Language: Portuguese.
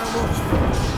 Vamos.